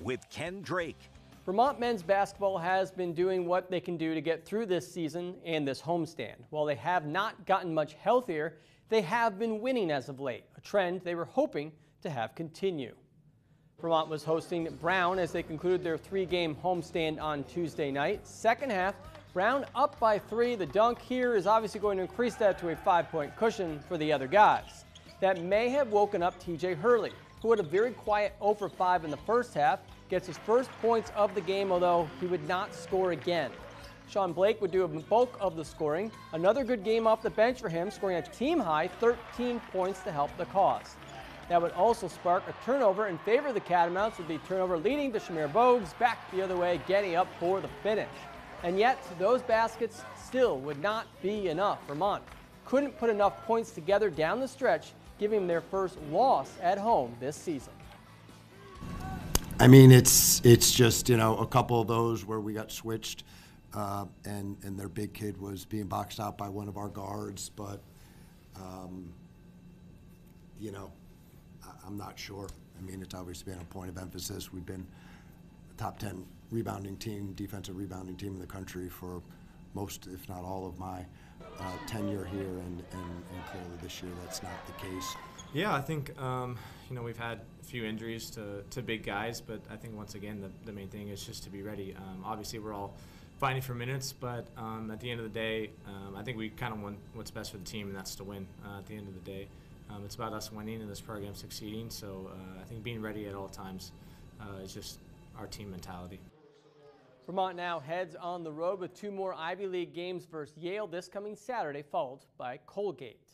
with Ken Drake. Vermont men's basketball has been doing what they can do to get through this season and this homestand. While they have not gotten much healthier, they have been winning as of late, a trend they were hoping to have continue. Vermont was hosting Brown as they concluded their three-game homestand on Tuesday night. Second half, Brown up by three. The dunk here is obviously going to increase that to a five-point cushion for the other guys. That may have woken up TJ Hurley, who had a very quiet 0 for 5 in the first half, gets his first points of the game, although he would not score again. Sean Blake would do a bulk of the scoring. Another good game off the bench for him, scoring a team high 13 points to help the cause. That would also spark a turnover in favor of the Catamounts with the turnover leading to Shamir Bogues back the other way, getting up for the finish. And yet, those baskets still would not be enough. Vermont couldn't put enough points together down the stretch, giving them their first loss at home this season. I mean, it's it's just you know a couple of those where we got switched, uh, and and their big kid was being boxed out by one of our guards, but um, you know, I, I'm not sure. I mean, it's obviously been a point of emphasis. We've been a top ten rebounding team, defensive rebounding team in the country for most, if not all, of my uh, tenure here, and, and and clearly this year that's not the case. Yeah, I think um, you know we've had a few injuries to, to big guys, but I think once again the, the main thing is just to be ready. Um, obviously, we're all fighting for minutes, but um, at the end of the day, um, I think we kind of want what's best for the team, and that's to win. Uh, at the end of the day, um, it's about us winning and this program succeeding. So uh, I think being ready at all times uh, is just our team mentality. Vermont now heads on the road with two more Ivy League games versus Yale this coming Saturday, followed by Colgate.